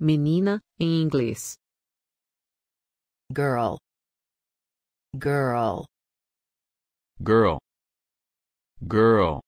menina em inglês. girl. Girl. Girl. Girl.